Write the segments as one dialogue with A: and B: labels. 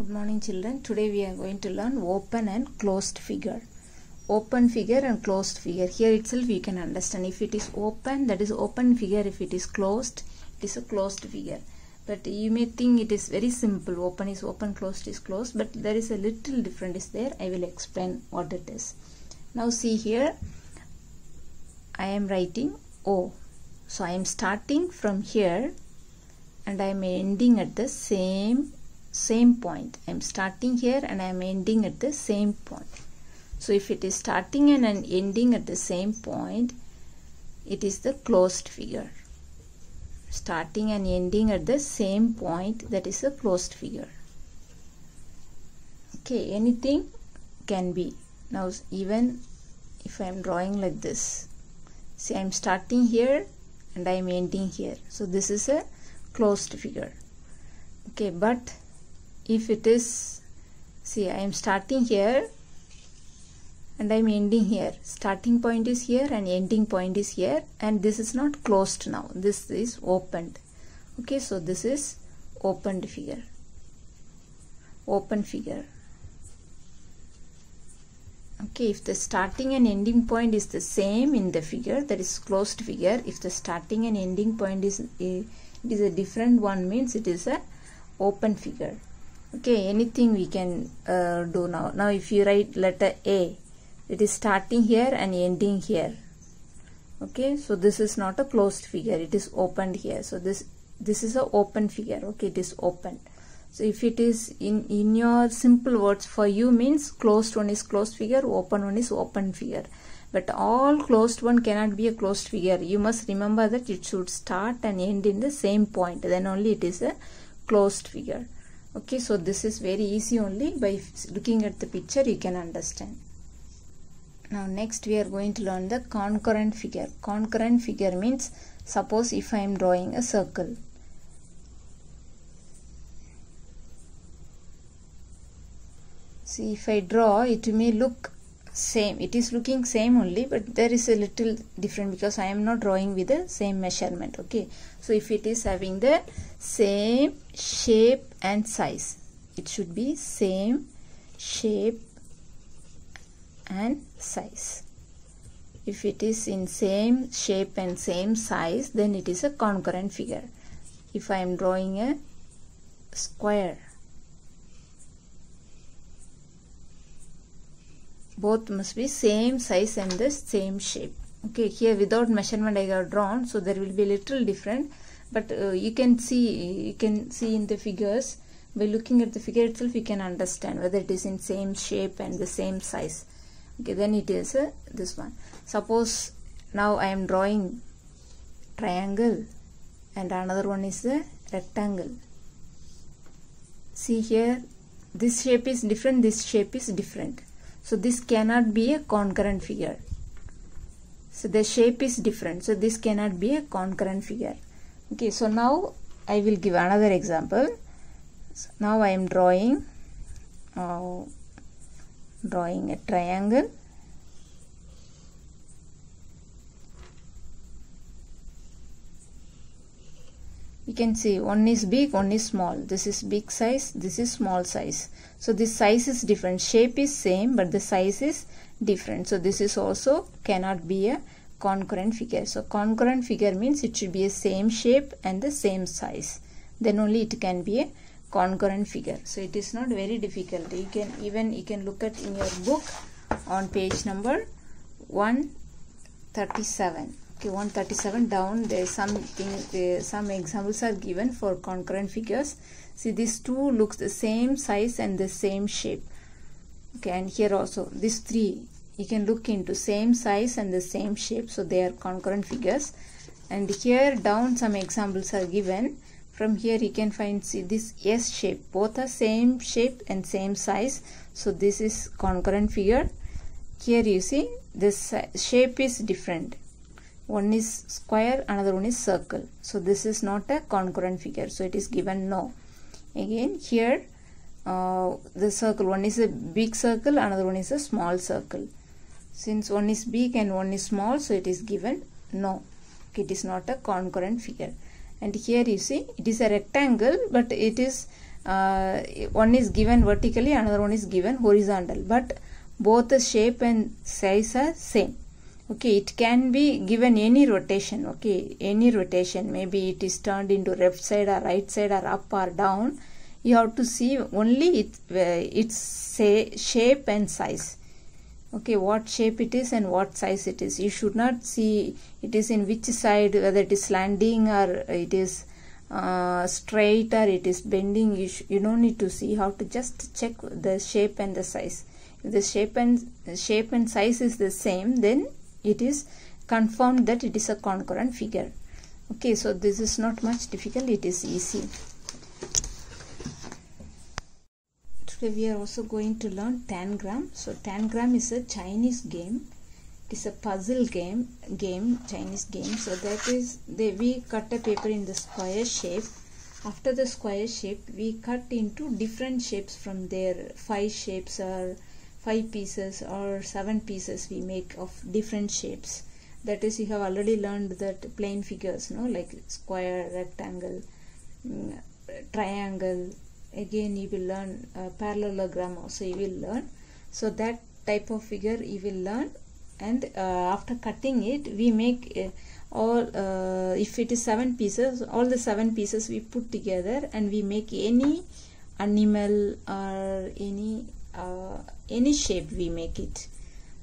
A: Good morning children. Today we are going to learn open and closed figure. Open figure and closed figure. Here itself you can understand if it is open that is open figure if it is closed it is a closed figure. But you may think it is very simple open is open closed is closed but there is a little difference there. I will explain what it is. Now see here I am writing O. So I am starting from here and I am ending at the same same point. I am starting here and I am ending at the same point. So if it is starting and ending at the same point, it is the closed figure. Starting and ending at the same point, that is a closed figure. Okay, anything can be. Now even if I am drawing like this, see I am starting here and I am ending here. So this is a closed figure. Okay, but if it is see I am starting here and I am ending here. Starting point is here and ending point is here and this is not closed now. This is opened. Okay so this is opened figure. Open figure. Okay if the starting and ending point is the same in the figure that is closed figure if the starting and ending point is a, it is a different one means it is a open figure okay anything we can uh, do now. Now if you write letter a it is starting here and ending here. Okay so this is not a closed figure. It is opened here. So this this is a open figure. Okay it is open. So if it is in in your simple words for you means closed one is closed figure open one is open figure. But all closed one cannot be a closed figure. You must remember that it should start and end in the same point. Then only it is a closed figure okay so this is very easy only. By looking at the picture you can understand. Now next we are going to learn the concurrent figure. Concurrent figure means suppose if i am drawing a circle. See if i draw it may look same it is looking same only but there is a little different because i am not drawing with the same measurement okay? So if it is having the same shape and size it should be same shape and size. If it is in same shape and same size then it is a concurrent figure. If i am drawing a square both must be same size and the same shape. Okay here without measurement I have drawn so there will be little different. But uh, you can see you can see in the figures. By looking at the figure itself you can understand whether it is in same shape and the same size. Okay then it is uh, this one. Suppose now I am drawing triangle and another one is the rectangle. See here this shape is different this shape is different so this cannot be a concurrent figure. So the shape is different. So this cannot be a concurrent figure. Okay, so now I will give another example. So now I am drawing uh, drawing a triangle. You can see one is big one is small. This is big size this is small size. So this size is different. Shape is same but the size is different. So this is also cannot be a concurrent figure. So concurrent figure means it should be a same shape and the same size. Then only it can be a concurrent figure. So it is not very difficult. You can even you can look at in your book on page number 137 okay 137 down there is something there some examples are given for concurrent figures. See these two looks the same size and the same shape. Okay and here also these three you can look into same size and the same shape so they are concurrent figures. And here down some examples are given. From here you can find see this S shape both are same shape and same size so this is concurrent figure. Here you see this shape is different one is square another one is circle. So this is not a concurrent figure. So it is given no. Again here uh, the circle. One is a big circle another one is a small circle. Since one is big and one is small so it is given no. It is not a concurrent figure. And here you see it is a rectangle but it is uh, one is given vertically another one is given horizontal. But both the shape and size are same okay it can be given any rotation. Okay any rotation. Maybe it is turned into left side or right side or up or down. You have to see only it, uh, its say shape and size. Okay what shape it is and what size it is. You should not see it is in which side whether it is slanting or it is uh, straight or it is bending. You, you don't need to see. How to just check the shape and the size. If the shape and shape and size is the same then it is confirmed that it is a concurrent figure. Okay so this is not much difficult it is easy. Today we are also going to learn tangram. So tangram is a chinese game. It is a puzzle game game chinese game. So that is they we cut a paper in the square shape. After the square shape we cut into different shapes from there. Five shapes or five pieces or seven pieces we make of different shapes. That is you have already learned that plane figures no like square rectangle mm, triangle. Again you will learn parallelogram also you will learn. So that type of figure you will learn and uh, after cutting it we make uh, all uh, if it is seven pieces all the seven pieces we put together and we make any animal or any uh, any shape we make it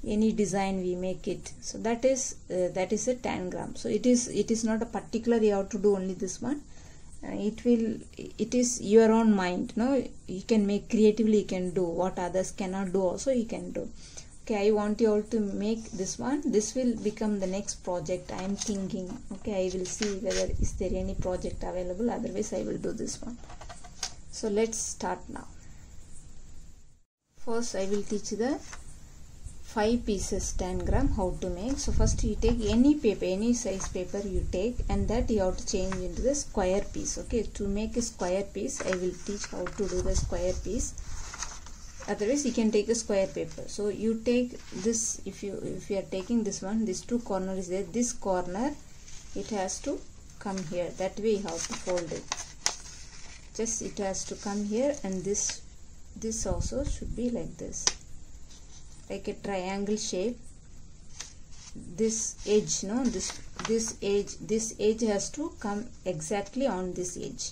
A: any design we make it. So that is uh, that is a tangram so it is it is not a particular you have to do only this one. Uh, it will it is your own mind no? You can make creatively you can do what others cannot do also you can do. Okay i want you all to make this one. This will become the next project i am thinking. Okay i will see whether is there any project available. Otherwise i will do this one. So let's start now first i will teach the five pieces tangram how to make. So first you take any paper any size paper you take and that you have to change into the square piece okay? To make a square piece i will teach how to do the square piece. Otherwise you can take a square paper. So you take this if you if you are taking this one this two corner is there. This corner it has to come here. That way you have to fold it. Just it has to come here and this this also should be like this. Like a triangle shape. This edge no? This this edge this edge has to come exactly on this edge.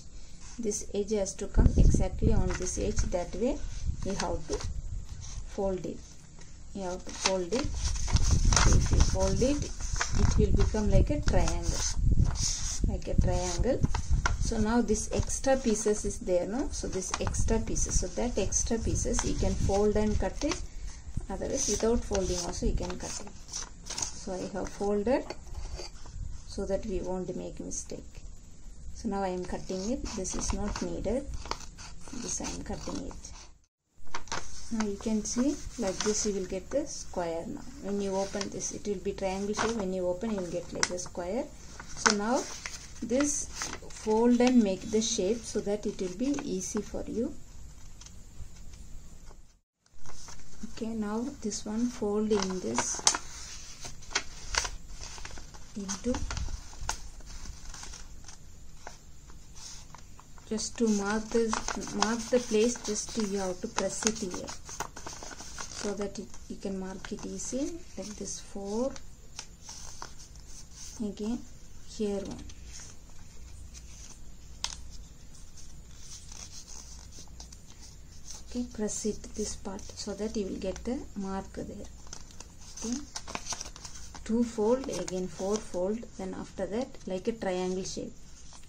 A: This edge has to come exactly on this edge. That way you have to fold it. You have to fold it. If you fold it it will become like a triangle. Like a triangle so now this extra pieces is there no? So this extra pieces. So that extra pieces you can fold and cut it. Otherwise without folding also you can cut it. So I have folded so that we won't make mistake. So now I am cutting it. This is not needed. This I am cutting it. Now you can see like this you will get the square now. When you open this it will be triangle shape. When you open you will get like a square. So now this fold and make the shape so that it will be easy for you. Okay now this one fold in this into just to mark this mark the place just to, you have to press it here so that it, you can mark it easy like this 4 again here one okay press it this part so that you will get the mark there. Okay. Two fold again four fold then after that like a triangle shape.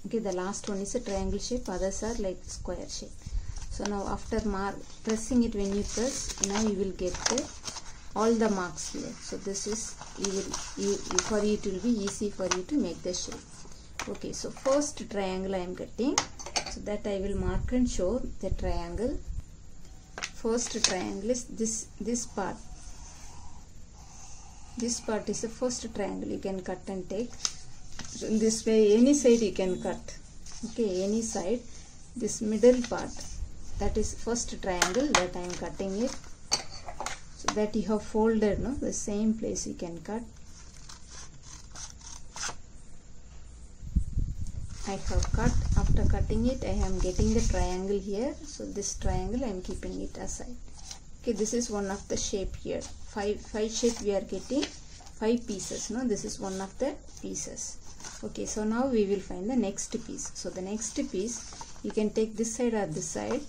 A: Okay the last one is a triangle shape others are like square shape. So now after mark pressing it when you press now you will get the all the marks here. So this is you will you, for you it will be easy for you to make the shape. Okay so first triangle i am getting so that i will mark and show the triangle first triangle is this this part. This part is the first triangle you can cut and take. So in this way any side you can cut. Okay any side. This middle part that is first triangle that I am cutting it. So that you have folded no? The same place you can cut I have cut. After cutting it I am getting the triangle here. So this triangle I am keeping it aside. Okay this is one of the shape here. Five five shape we are getting five pieces no? This is one of the pieces. Okay so now we will find the next piece. So the next piece you can take this side or this side.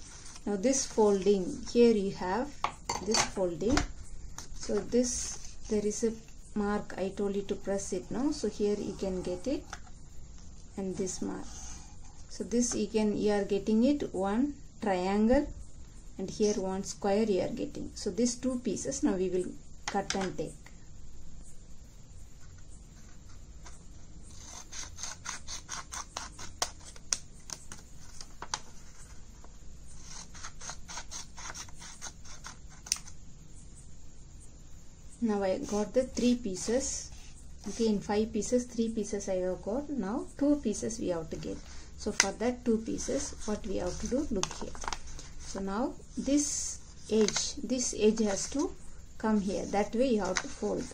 A: Now this folding here you have this folding. So this there is a mark. I told you to press it now so here you can get it and this mark. So this you can you are getting it one triangle and here one square you are getting. So these two pieces now we will cut and take. Now I got the three pieces okay in five pieces three pieces I have got. Now two pieces we have to get. So for that two pieces what we have to do? Look here. So now this edge this edge has to come here. That way you have to fold.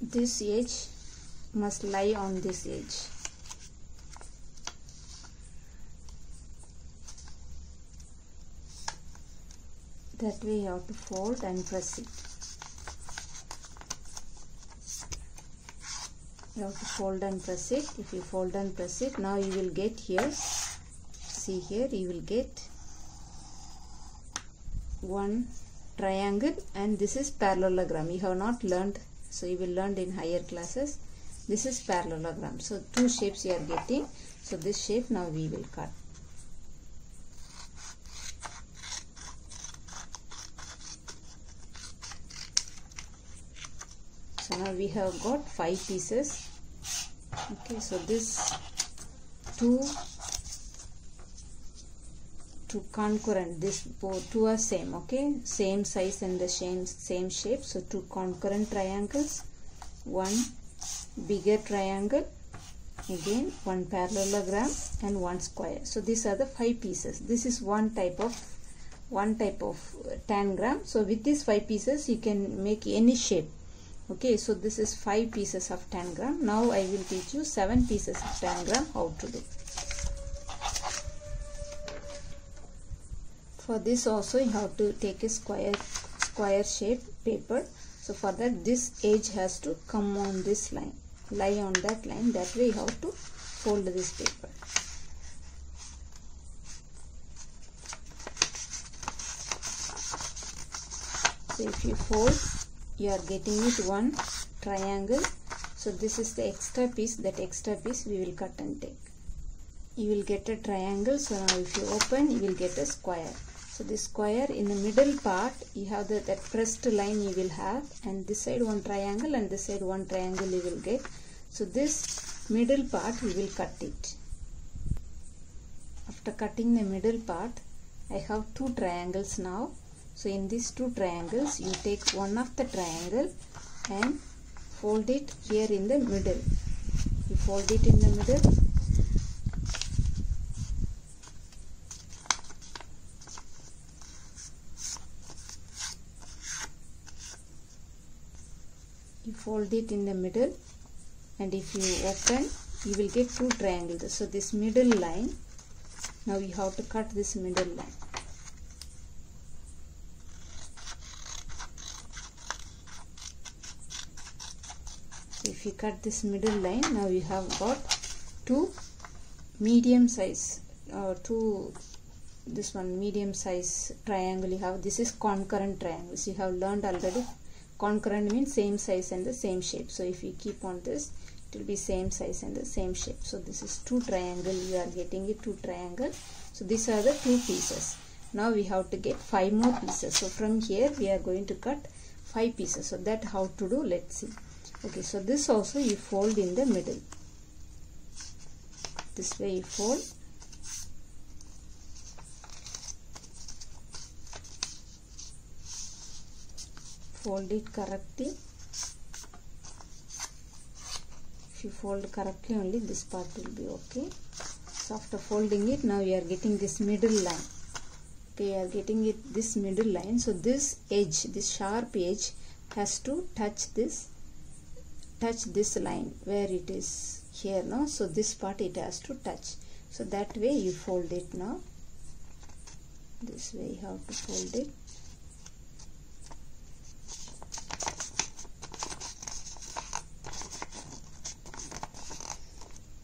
A: This edge must lie on this edge that way you have to fold and press it. You have to fold and press it. If you fold and press it now you will get here. See here you will get one triangle and this is parallelogram. You have not learned so you will learn in higher classes. This is parallelogram. So two shapes you are getting. So this shape now we will cut now we have got five pieces. Okay so this two two concurrent this both two are same okay? Same size and the same same shape so two concurrent triangles one bigger triangle again one parallelogram and one square. So these are the five pieces. This is one type of one type of uh, tangram so with these five pieces you can make any shape okay so this is five pieces of tangram now i will teach you seven pieces of tangram how to do. For this also you have to take a square square shape paper. So for that this edge has to come on this line lie on that line. That way you have to fold this paper. So if you fold you are getting it one triangle. So this is the extra piece. That extra piece we will cut and take. You will get a triangle. So now if you open you will get a square. So this square in the middle part you have the, that pressed line you will have. And this side one triangle and this side one triangle you will get. So this middle part we will cut it. After cutting the middle part I have two triangles now so in these two triangles you take one of the triangle and fold it here in the middle. You fold it in the middle. You fold it in the middle. And if you open you will get two triangles. So this middle line now you have to cut this middle line you cut this middle line now you have got two medium size or two this one medium size triangle you have. This is concurrent triangles. You have learned already. Concurrent means same size and the same shape. So if you keep on this it will be same size and the same shape. So this is two triangle. You are getting it two triangle. So these are the two pieces. Now we have to get five more pieces. So from here we are going to cut five pieces. So that how to do let's see okay so this also you fold in the middle. This way you fold. Fold it correctly. If you fold correctly only this part will be okay. So after folding it now you are getting this middle line. Okay you are getting it this middle line. So this edge this sharp edge has to touch this touch this line where it is here now so this part it has to touch. So that way you fold it now this way you have to fold it.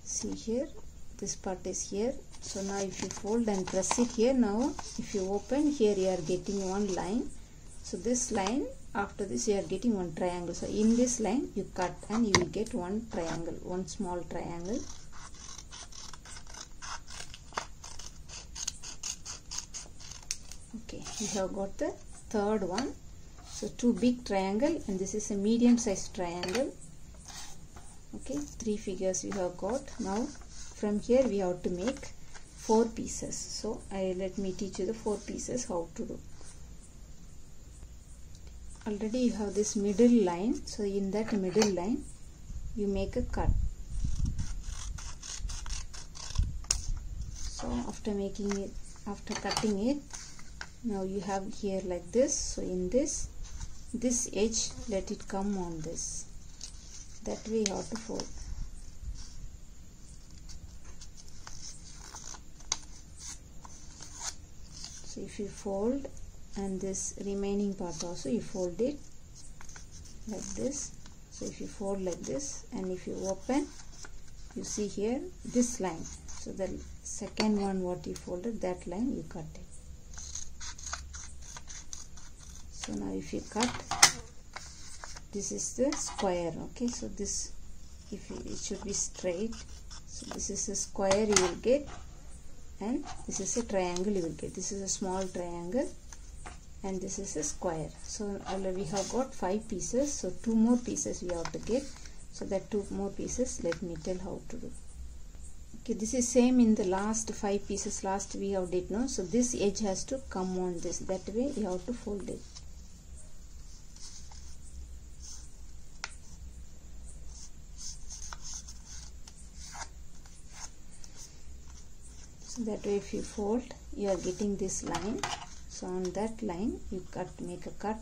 A: See here this part is here. So now if you fold and press it here now if you open here you are getting one line. So this line after this you are getting one triangle. So in this line you cut and you will get one triangle one small triangle. Okay we have got the third one. So two big triangle and this is a medium sized triangle. Okay three figures we have got. Now from here we have to make four pieces. So I let me teach you the four pieces how to do already you have this middle line. So in that middle line you make a cut. So after making it after cutting it now you have here like this. So in this this edge let it come on this. That way you have to fold. So if you fold and this remaining part also you fold it like this. So if you fold like this and if you open you see here this line. So the second one what you folded that line you cut it. So now if you cut this is the square okay? So this if you, it should be straight. So this is a square you will get and this is a triangle you will get. This is a small triangle and this is a square. So we have got five pieces. So two more pieces we have to get. So that two more pieces let me tell how to do. Okay this is same in the last five pieces last we have did no? So this edge has to come on this. That way you have to fold it. So that way if you fold you are getting this line so on that line you cut make a cut.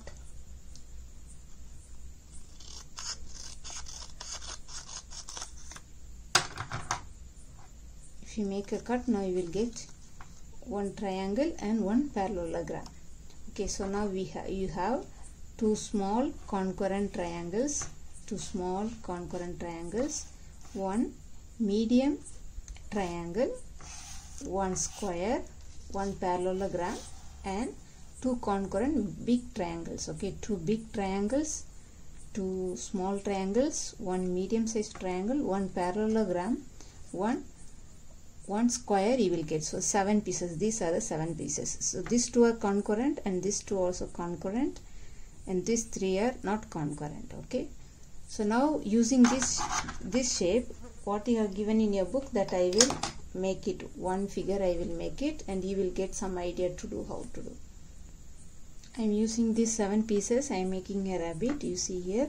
A: If you make a cut now you will get one triangle and one parallelogram. Okay so now we have you have two small concurrent triangles two small concurrent triangles one medium triangle one square one parallelogram and two concurrent big triangles okay? Two big triangles two small triangles one medium sized triangle one parallelogram one one square you will get. So seven pieces these are the seven pieces. So these two are concurrent and these two also concurrent and these three are not concurrent okay? So now using this this shape what you have given in your book that I will make it one figure I will make it and you will get some idea to do how to do. I am using these seven pieces. I am making a rabbit you see here.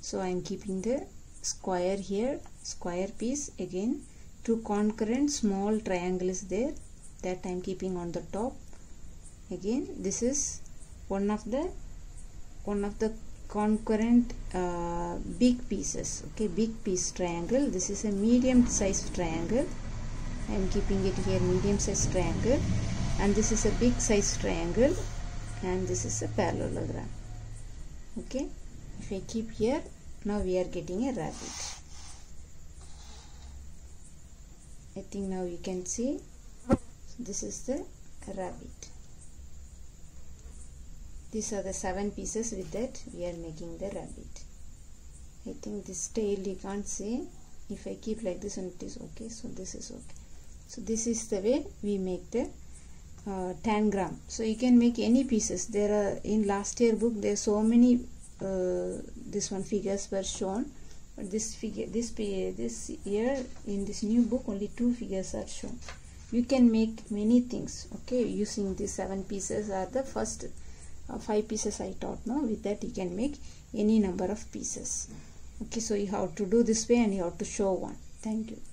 A: So I am keeping the square here square piece again. Two concurrent small triangles there that I am keeping on the top. Again this is one of the one of the concurrent uh, big pieces okay big piece triangle. This is a medium sized triangle I am keeping it here medium sized triangle. And this is a big size triangle and this is a parallelogram okay? If I keep here now we are getting a rabbit. I think now you can see this is the rabbit. These are the seven pieces with that we are making the rabbit. I think this tail you can't see. If I keep like this and it is okay. So this is okay so this is the way we make the uh, tangram so you can make any pieces. There are in last year book there are so many uh, this one figures were shown. But this figure this this year in this new book only two figures are shown. You can make many things okay? Using these seven pieces are the first uh, five pieces I taught now with that you can make any number of pieces. Okay so you have to do this way and you have to show one. Thank you